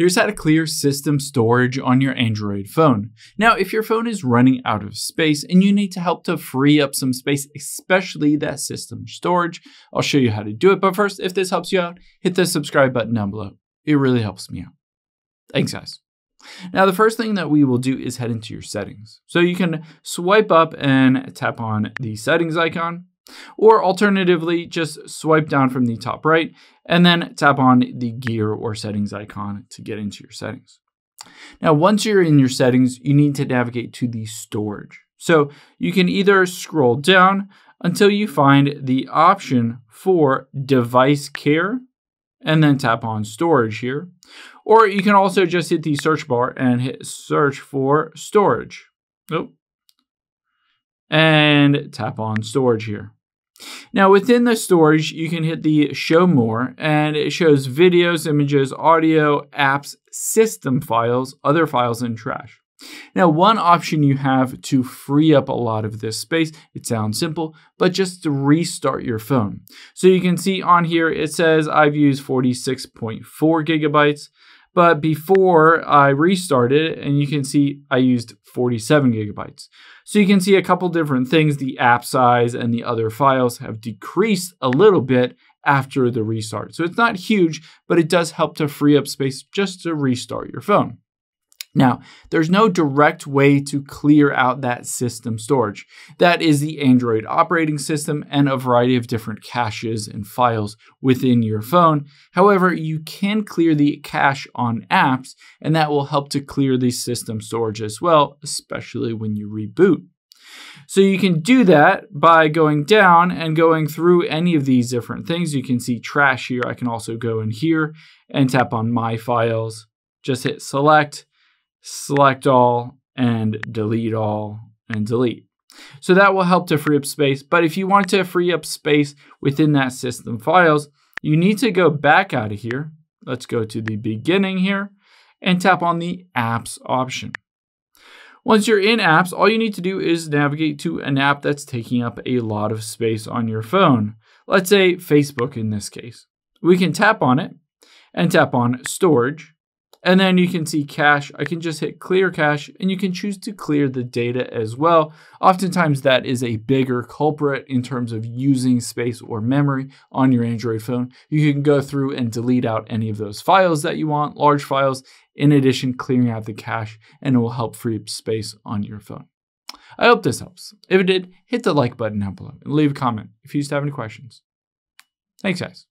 Here's how to clear system storage on your Android phone. Now, if your phone is running out of space and you need to help to free up some space, especially that system storage, I'll show you how to do it. But first, if this helps you out, hit the subscribe button down below. It really helps me out. Thanks, guys. Now, the first thing that we will do is head into your settings. So you can swipe up and tap on the settings icon. Or alternatively, just swipe down from the top right and then tap on the gear or settings icon to get into your settings. Now, once you're in your settings, you need to navigate to the storage. So you can either scroll down until you find the option for device care and then tap on storage here. Or you can also just hit the search bar and hit search for storage. Oh. And tap on storage here. Now within the storage, you can hit the show more and it shows videos, images, audio, apps, system files, other files, and trash. Now, one option you have to free up a lot of this space, it sounds simple, but just to restart your phone. So you can see on here, it says I've used 46.4 gigabytes, but before I restarted and you can see I used 47 gigabytes. So you can see a couple different things. The app size and the other files have decreased a little bit after the restart. So it's not huge, but it does help to free up space just to restart your phone. Now, there's no direct way to clear out that system storage. That is the Android operating system and a variety of different caches and files within your phone. However, you can clear the cache on apps, and that will help to clear the system storage as well, especially when you reboot. So you can do that by going down and going through any of these different things. You can see trash here. I can also go in here and tap on My Files. Just hit select select all, and delete all, and delete. So that will help to free up space. But if you want to free up space within that system files, you need to go back out of here. Let's go to the beginning here and tap on the apps option. Once you're in apps, all you need to do is navigate to an app that's taking up a lot of space on your phone. Let's say Facebook in this case. We can tap on it and tap on storage and then you can see cache. I can just hit clear cache and you can choose to clear the data as well. Oftentimes that is a bigger culprit in terms of using space or memory on your Android phone. You can go through and delete out any of those files that you want, large files, in addition clearing out the cache and it will help free up space on your phone. I hope this helps. If it did, hit the like button down below and leave a comment if you used to have any questions. Thanks guys.